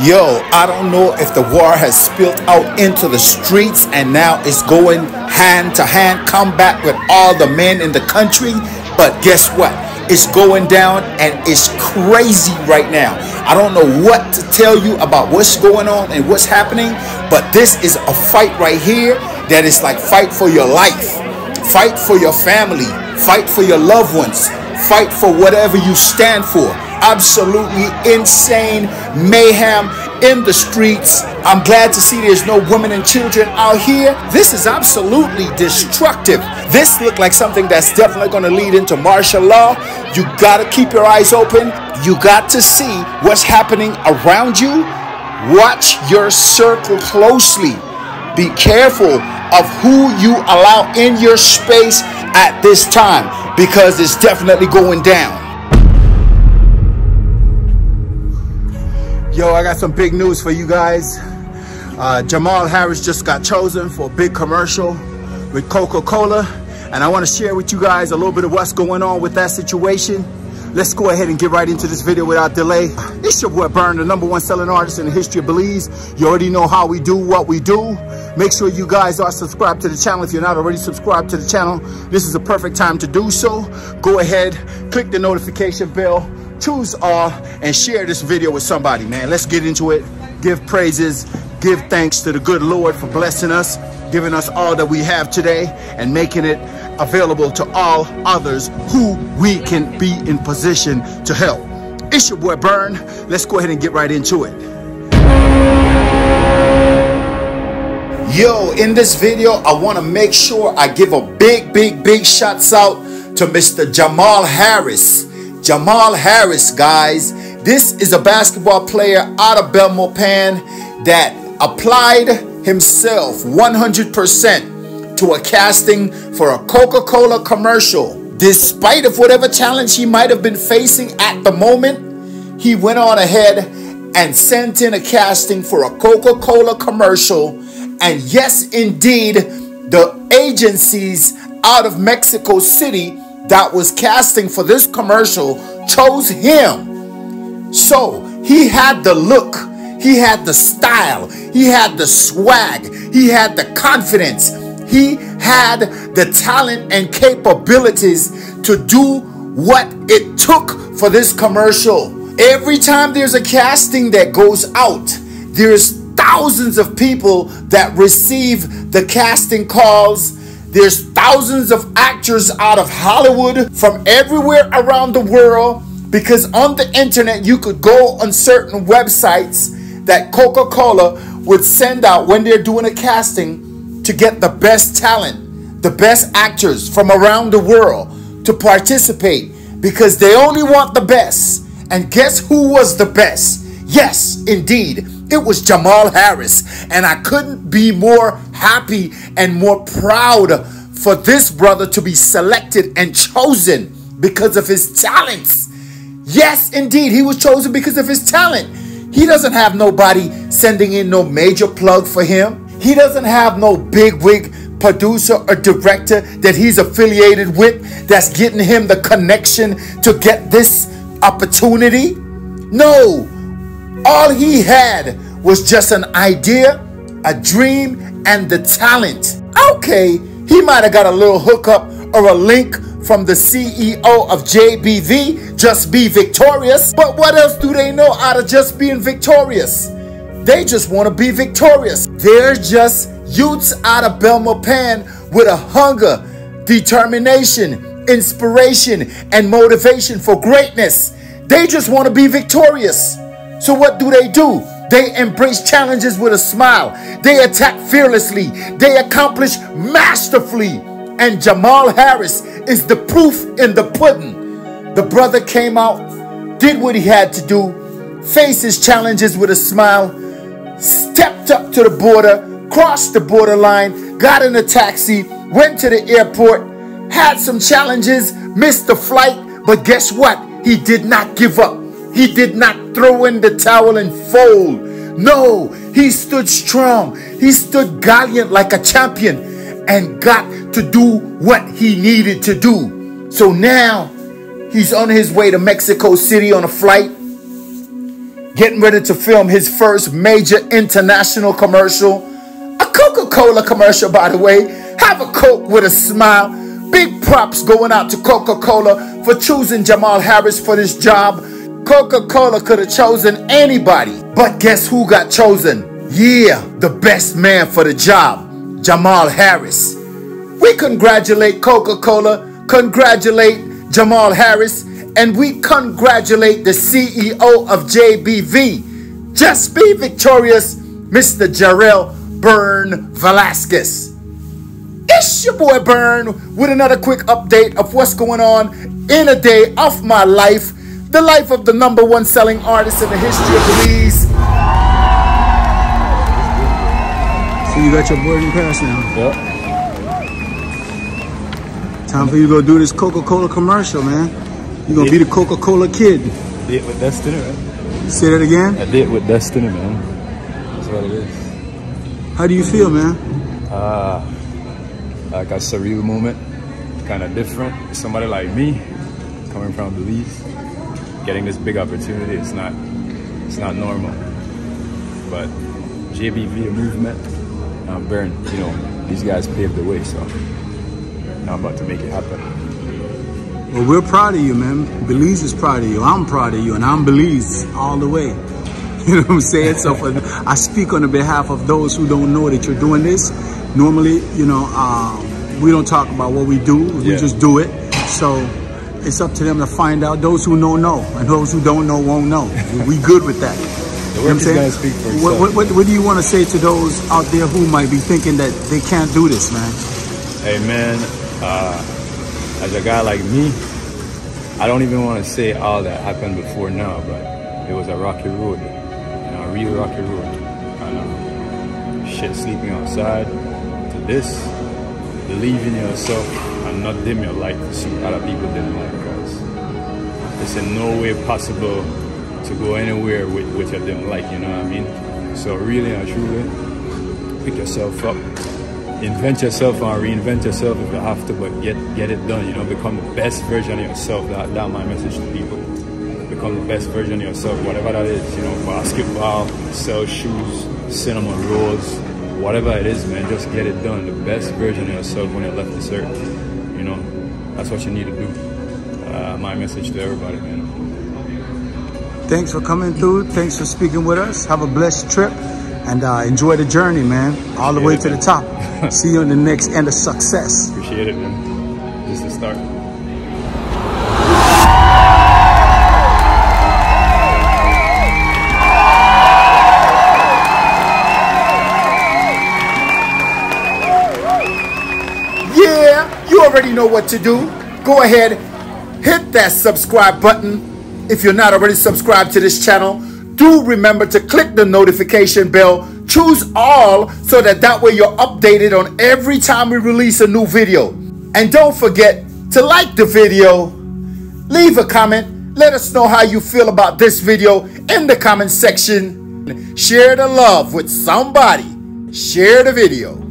Yo, I don't know if the war has spilled out into the streets and now it's going hand to hand combat with all the men in the country. But guess what? It's going down and it's crazy right now. I don't know what to tell you about what's going on and what's happening, but this is a fight right here that is like fight for your life, fight for your family, fight for your loved ones, fight for whatever you stand for absolutely insane mayhem in the streets. I'm glad to see there's no women and children out here. This is absolutely destructive. This looked like something that's definitely going to lead into martial law. You got to keep your eyes open. You got to see what's happening around you. Watch your circle closely. Be careful of who you allow in your space at this time because it's definitely going down. Yo, I got some big news for you guys. Uh, Jamaal Harris just got chosen for a big commercial with Coca-Cola. And I want to share with you guys a little bit of what's going on with that situation. Let's go ahead and get right into this video without delay. It's your boy Berne, the number one selling artist in the history of Belize. You already know how we do what we do. Make sure you guys are subscribed to the channel. If you're not already subscribed to the channel, this is a perfect time to do so. Go ahead, click the notification bell, choose all and share this video with somebody, man. Let's get into it. Give praises, give thanks to the good Lord for blessing us, giving us all that we have today and making it available to all others who we can be in position to help. It's your boy Berne. Let's go ahead and get right into it. Yo, in this video, I want to make sure I give a big, big, big shouts out to Mr. Jamaal Harris. Jamaal Harris, guys. This is a basketball player out of Belmopan that applied himself 100% to a casting for a Coca-Cola commercial. Despite of whatever challenge he might have been facing at the moment, he went on ahead and sent in a casting for a Coca-Cola commercial. And yes, indeed, the agencies out of Mexico City that was casting for this commercial chose him. So he had the look, he had the style, he had the swag, he had the confidence, he had the talent and capabilities to do what it took for this commercial. Every time there's a casting that goes out, there's thousands of people that receive the casting calls there's thousands of actors out of Hollywood from everywhere around the world because on the internet you could go on certain websites that Coca-Cola would send out when they're doing a casting to get the best talent, the best actors from around the world to participate because they only want the best. And guess who was the best? Yes, indeed, it was Jamaal Harris. And I couldn't be more happy and more proud for this brother to be selected and chosen because of his talents. Yes, indeed, he was chosen because of his talent. He doesn't have nobody sending in no major plug for him. He doesn't have no big wig producer or director that he's affiliated with that's getting him the connection to get this opportunity. No, all he had was just an idea, a dream, and the talent. Okay, he might have got a little hookup or a link from the CEO of JBV, Just Be Victorious. But what else do they know out of just being victorious? They just want to be victorious. They're just youths out of Belmopan with a hunger, determination, inspiration, and motivation for greatness. They just want to be victorious. So what do they do? They embrace challenges with a smile. They attack fearlessly. They accomplish masterfully. And Jamaal Harris is the proof in the pudding. The brother came out, did what he had to do, faced his challenges with a smile, stepped up to the border, crossed the borderline, got in a taxi, went to the airport, had some challenges, missed the flight, but guess what? He did not give up. He did not throw in the towel and fold. No, he stood strong. He stood gallant like a champion and got to do what he needed to do. So now he's on his way to Mexico City on a flight. getting ready to film his first major international commercial. A Coca Cola commercial, by the way. Have a Coke with a smile. Big props going out to Coca Cola for choosing Jamaal Harris for this job. Coca Cola could have chosen anybody, but guess who got chosen? Yeah, the best man for the job, Jamaal Harris. We congratulate Coca Cola, congratulate Jamaal Harris, and we congratulate the CEO of JBV. Just be victorious, Mr. Jarrell Berne Velasquez. It's your boy Berne with another quick update of what's going on in a day of my life, the life of the number one selling artist in the history of Belize. So you got your boarding pass now? Yep. Time for you to go do this Coca-Cola commercial, man. You're gonna be the Coca-Cola kid. Did with Destiny, man. Say that again? I did with Destiny, man. That's what it is. How do you feel, man? Uh, like a surreal moment. Kind of different. Somebody like me, coming from Belize, getting this big opportunity, it's not, it's not normal. But JBV, movement, um, Berne, you know, these guys paved the way, so now I'm about to make it happen. Well, we're proud of you, man. Belize is proud of you. I'm proud of you, and I'm Belize all the way. You know what I'm saying? So for, I speak on the behalf of those who don't know that you're doing this. Normally, you know, uh, we don't talk about what we do. We Yeah. just do it. So it's up to them to find out. Those who know, know. And those who don't know, won't know. We good with that. You know what I'm saying? speak for What, what, what, what do you want to say to those out there who might be thinking that they can't do this, man? Hey man, uh, as a guy like me, I don't even want to say all that happened before now, but it was a rocky road, you know, a real rocky road. And uh, shit, sleeping outside to this, believe in yourself and not dim your light to see other people dim light, because it's in no way possible to go anywhere with, with your dim light, you know what I mean? So really and truly, pick yourself up, invent yourself and reinvent yourself if you have to, but get get it done. You know, become the best version of yourself. That that's my message to people. Become the best version of yourself, whatever that is. You know, basketball, sell shoes, cinnamon rolls, whatever it is, man. Just get it done. The best version of yourself when you left this earth. You know, that's what you need to do. Uh, my message to everybody, man. Thanks for coming through. Thanks for speaking with us. Have a blessed trip and uh, enjoy the journey, man. All the way to the top. See you on the next end of success. Appreciate it, man. This is the start. Already know what to do. Go ahead, hit that subscribe button. If you're not already subscribed to this channel, do remember to click the notification bell. Choose all so that that way you're updated on every time we release a new video. And don't forget to like the video, leave a comment, let us know how you feel about this video in the comment section. Share the love with somebody. Share the video.